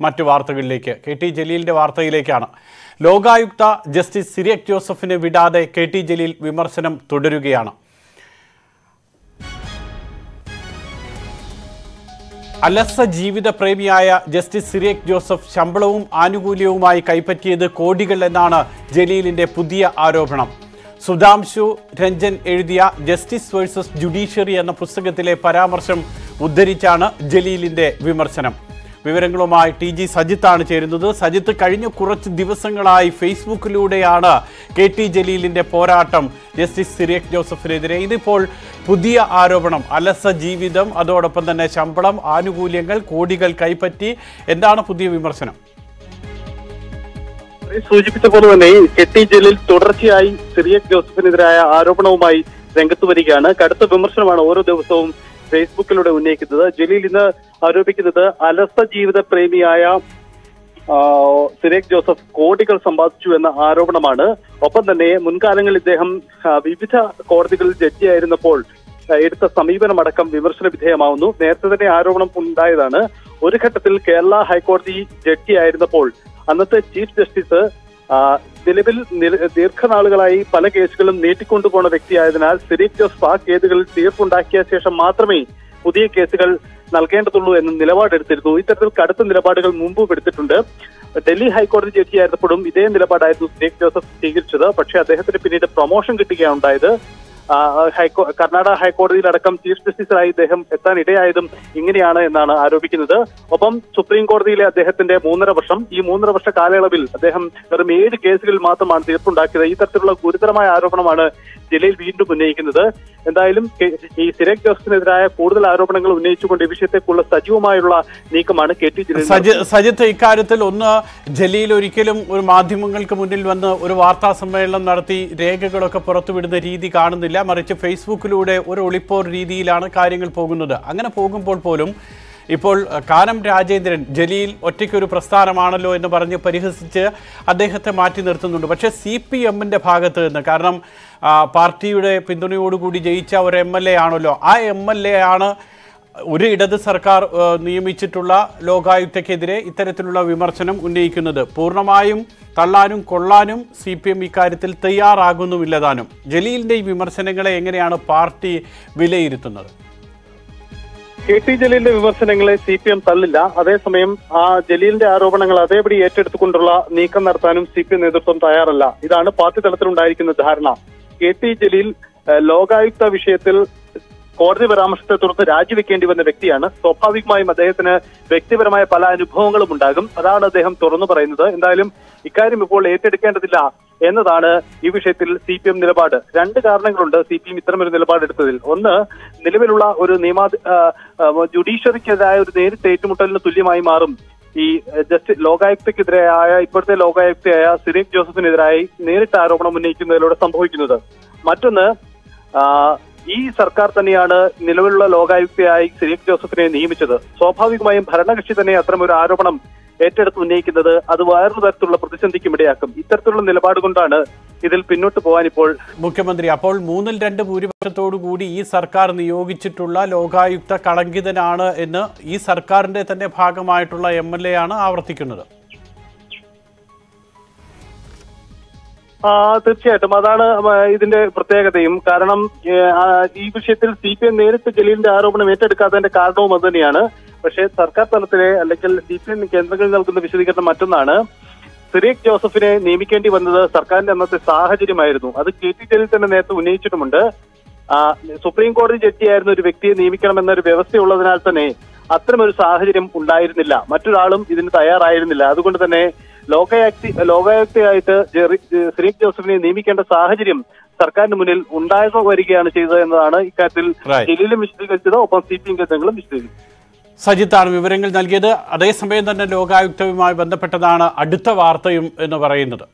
മറ്റു വാർത്തകളിലേക്ക്. K T ജലീലിന്റെ വാർത്തയിലേക്കാണ്. ലോകായുക്ത ജസ്റ്റിസ് സിരിയക് ജോസഫിനെ വിടാതെ കെ ടി ജലീൽ വിമർശനം തുടരുകയാണ്. അലസ ജീവിത പ്രേമിയായ ജസ്റ്റിസ് സിരിയക് ജോസഫ് ശമ്പളവും ആനുകൂല്യവുമായി കൈപ്പറ്റിയത് കോടികൾ എന്നാണ് ജലീലിന്റെ പുതിയ ആരോപണം. സുധാംശു രഞ്ജൻ എഴുതിയ ജസ്റ്റിസ് വേഴ്സസ് ജുഡീഷ്യറി എന്ന പുസ്തകത്തിലെ പരാമർശം ഉദ്ധരിച്ചാണ് ജലീലിന്റെ വിമർശനം. വിവരങ്ങളുമായി ടി ജി സജിത്താണ് ചേരുന്നത്. സജിത്ത് കഴിഞ്ഞ കുറച്ച് ദിവസങ്ങളായി ഫേസ്ബുക്കിലൂടെയാണ് കെ ടി ജലീലിന്റെ പോരാട്ടം ജസ്റ്റിസ് സിറിയക് ജോസഫിനെതിരെ. ഇതിപ്പോൾ പുതിയ ആരോപണം അലസ ജീവിതം അതോടൊപ്പം തന്നെ ശമ്പളം ആനുകൂല്യങ്ങൾ കോടികൾ കൈപ്പറ്റി. എന്താണ് പുതിയ വിമർശനം? സൂചിപ്പിച്ച പോലെ തന്നെ കെ ടി ജലീൽ തുടർച്ചയായി സിറിയക് ജോസഫിനെതിരായ ആരോപണവുമായി രംഗത്ത് വരികയാണ്. കടുത്ത വിമർശനമാണ് ഓരോ ദിവസവും ഫേസ്ബുക്കിലൂടെ ഉന്നയിക്കുന്നത്. ജലീൽ ഇന്ന് ആരോപിക്കുന്നത് അലസ ജീവിത പ്രേമിയായ സിരേഖ് ജോസഫ് കോടികൾ സമ്പാദിച്ചു എന്ന ആരോപണമാണ്. ഒപ്പം തന്നെ മുൻകാലങ്ങളിൽ ഇദ്ദേഹം വിവിധ കോടതികളിൽ ജഡ്ജിയായിരുന്നപ്പോൾ എടുത്ത സമീപനമടക്കം വിമർശന വിധേയമാവുന്നു. നേരത്തെ തന്നെ ആരോപണം ഉണ്ടായതാണ്. ഒരു ഘട്ടത്തിൽ കേരള ഹൈക്കോടതി ജഡ്ജിയായിരുന്നപ്പോൾ അന്നത്തെ ചീഫ് ജസ്റ്റിസ് നിലവിൽ ദീർഘനാളുകളായി പല കേസുകളും നീട്ടിക്കൊണ്ടുപോണ വ്യക്തിയായതിനാൽ സിരീഫ് ജോസഫ് ആ കേസുകളിൽ തീർപ്പുണ്ടാക്കിയ ശേഷം മാത്രമേ പുതിയ കേസുകൾ നൽകേണ്ടതുള്ളൂ എന്ന നിലപാടെടുത്തിരുന്നു. ഇത്തരത്തിൽ കടുത്ത നിലപാടുകൾ മുമ്പും എടുത്തിട്ടുണ്ട്. ഡൽഹി ഹൈക്കോടതി ജഡ്ജിയായിരുന്നപ്പോഴും ഇതേ നിലപാടായിരുന്നു സിറിയക് ജോസഫ് സ്വീകരിച്ചത്. പക്ഷേ അദ്ദേഹത്തിന് പിന്നീട് പ്രൊമോഷൻ കിട്ടുകയാണ് ഉണ്ടായത് ഹൈക്കോ കർണാടക ഹൈക്കോടതിയിലടക്കം ചീഫ് ജസ്റ്റിസായി ഇദ്ദേഹം എത്താൻ ഇടയായതും ഇങ്ങനെയാണ് എന്നാണ് ആരോപിക്കുന്നത്. ഒപ്പം സുപ്രീം കോടതിയിലെ അദ്ദേഹത്തിന്റെ മൂന്നര വർഷം ഈ മൂന്നര വർഷ കാലയളവിൽ അദ്ദേഹം വെറും ഏഴ് കേസുകളിൽ മാത്രമാണ് തീർപ്പുണ്ടാക്കിയത്. ഈ തരത്തിലുള്ള ഗുരുതരമായ ആരോപണമാണ് ജലീൽ വീണ്ടും ഉന്നയിക്കുന്നത്. എന്തായാലും ഈ സിരക് ജോസഫിനെതിരായ കൂടുതൽ ആരോപണങ്ങൾ ഉന്നയിച്ചുകൊണ്ട് ഈ വിഷയത്തെക്കുള്ള സജീവമായുള്ള നീക്കമാണ് കെ ടി ജലീൽ സജി സജിത്ത് ഇക്കാര്യത്തിൽ ഒന്ന് ജലീൽ ഒരിക്കലും ഒരു മാധ്യമങ്ങൾക്ക് മുന്നിൽ വന്ന് ഒരു വാർത്താ സമ്മേളനം നടത്തി രേഖകളൊക്കെ പുറത്തുവിടുന്ന രീതി കാണുന്നില്ല. മറിച്ച് ഫേസ്ബുക്കിലൂടെ ഒരു ഒളിപ്പോർ രീതിയിലാണ് കാര്യങ്ങൾ പോകുന്നത്. അങ്ങനെ പോകുമ്പോൾ പോലും ഇപ്പോൾ കാനം രാജേന്ദ്രൻ ജലീൽ ഒറ്റയ്ക്കൊരു പ്രസ്ഥാനമാണല്ലോ എന്ന് പറഞ്ഞ് പരിഹസിച്ച് അദ്ദേഹത്തെ മാറ്റി നിർത്തുന്നുണ്ട്. പക്ഷേ സി പി എമ്മിന്റെ ഭാഗത്ത് നിന്ന് കാരണം പാർട്ടിയുടെ പിന്തുണയോടുകൂടി ജയിച്ച ഒരു എം എൽ എ ആണല്ലോ. ആ എം എൽ എ ആണ് ഒരു ഇടത് സർക്കാർ നിയമിച്ചിട്ടുള്ള ലോകായുക്തക്കെതിരെ ഇത്തരത്തിലുള്ള വിമർശനം ഉന്നയിക്കുന്നത്. പൂർണമായും തള്ളാനും കൊള്ളാനും സി പി എം ഇക്കാര്യത്തിൽ തയ്യാറാകുന്നുമില്ലതാനും ജലീലിന്റെ ഈ വിമർശനങ്ങളെ എങ്ങനെയാണ് പാർട്ടി വിലയിരുത്തുന്നത്? കെ ടി ജലീലിന്റെ വിമർശനങ്ങളെ സി പി എം തള്ളില്ല. അതേസമയം ആ ജലീലിന്റെ ആരോപണങ്ങൾ അതേപടി ഏറ്റെടുത്തുകൊണ്ടുള്ള നീക്കം നടത്താനും സി പി എം നേതൃത്വം തയ്യാറല്ല. ഇതാണ് പാർട്ടി തലത്തിലുണ്ടായിരിക്കുന്ന ധാരണ. കെ ടി ജലീൽ ലോകായുക്ത വിഷയത്തിൽ കോടതി പരാമർശത്തെ തുടർന്ന് രാജിവെക്കേണ്ടി വന്ന വ്യക്തിയാണ്. സ്വാഭാവികമായും അദ്ദേഹത്തിന് വ്യക്തിപരമായ പല അനുഭവങ്ങളും ഉണ്ടാകും. അതാണ് അദ്ദേഹം തുറന്നു പറയുന്നത്. എന്തായാലും ഇക്കാര്യം ഇപ്പോൾ ഏറ്റെടുക്കേണ്ടതില്ല എന്നതാണ് ഈ വിഷയത്തിൽ സി പി എം നിലപാട്. രണ്ട് കാരണങ്ങളുണ്ട് സി പി എം ഇത്തരമൊരു നിലപാടെടുത്തതിൽ. ഒന്ന് നിലവിലുള്ള ഒരു നിയമ ജുഡീഷ്യറിക്കെതിരായ ഒരു നേരിട്ട് ഏറ്റുമുട്ടലിന് തുല്യമായി മാറും ഈ ജസ്റ്റിസ് ലോകായുക്തക്കെതിരായ ഇപ്പോഴത്തെ ലോകായുക്തയായ സിറീഫ് ജോസഫിനെതിരായി നേരിട്ട് ആരോപണം ഉന്നയിക്കുന്നതിലൂടെ സംഭവിക്കുന്നത്. മറ്റൊന്ന് ഈ സർക്കാർ തന്നെയാണ് നിലവിലുള്ള ലോകായുക്തയായി സിറിയക് ജോസഫിനെ നിയമിച്ചത്. സ്വാഭാവികമായും ഭരണകക്ഷി തന്നെ അത്തരമൊരു ആരോപണം ഏറ്റെടുത്ത് ഉന്നയിക്കുന്നത് അത് വേറൊരു തരത്തിലുള്ള പ്രതിസന്ധിക്കും ഇടയാക്കും. ഇത്തരത്തിലുള്ള നിലപാട് കൊണ്ടാണ് ഇതിൽ പിന്നോട്ട് പോകാൻ ഇപ്പോൾ മുഖ്യമന്ത്രി അപ്പോൾ മൂന്നിൽ രണ്ട് ഭൂരിപക്ഷത്തോടു കൂടി ഈ സർക്കാർ നിയോഗിച്ചിട്ടുള്ള ലോകായുക്ത കളങ്കിതനാണ് എന്ന് ഈ സർക്കാരിന്റെ തന്നെ ഭാഗമായിട്ടുള്ള എ ആണ് ആവർത്തിക്കുന്നത്. ആ തീർച്ചയായിട്ടും. അതാണ് ഇതിന്റെ പ്രത്യേകതയും. കാരണം ഈ വിഷയത്തിൽ സി പി എം നേരിട്ട് ജലീലിന്റെ ആരോപണം ഏറ്റെടുക്കാത്തതിന്റെ കാരണവും അത് തന്നെയാണ്. പക്ഷേ സർക്കാർ തലത്തിലെ അല്ലെങ്കിൽ സി പി എം കേന്ദ്രങ്ങൾ നൽകുന്ന വിശദീകരണം മറ്റൊന്നാണ്. സിറിയക് ജോസഫിനെ നിയമിക്കേണ്ടി വന്നത് സർക്കാരിന്റെ അന്നത്തെ സാഹചര്യമായിരുന്നു. അത് കെ ടി ജലീൽ തന്നെ നേരത്തെ ഉന്നയിച്ചിട്ടുമുണ്ട്. സുപ്രീം കോടതി ജഡ്ജിയായിരുന്ന ഒരു വ്യക്തിയെ നിയമിക്കണമെന്നൊരു വ്യവസ്ഥയുള്ളതിനാൽ തന്നെ അത്തരമൊരു സാഹചര്യം ഉണ്ടായിരുന്നില്ല. മറ്റൊരാളും ഇതിന് തയ്യാറായിരുന്നില്ല. അതുകൊണ്ട് തന്നെ ലോകായുക്തി ലോകായുക്തയായിട്ട് സിറിയക് ജോസഫിനെ നിയമിക്കേണ്ട സാഹചര്യം സർക്കാരിന് മുന്നിൽ ഉണ്ടായി വരികയാണ് ചെയ്തത് എന്നതാണ് ഇക്കാര്യത്തിൽ. ജലീലും വിശദീകരിച്ചത്. ഒപ്പം സി പി എം കേന്ദ്രങ്ങളും വിശദീകരിച്ചത് സജിത്താണ് വിവരങ്ങൾ നൽകിയത്. അതേസമയം തന്നെ ലോകായുക്തവുമായി ബന്ധപ്പെട്ടതാണ് അടുത്ത വാർത്തയും എന്ന് പറയുന്നത്.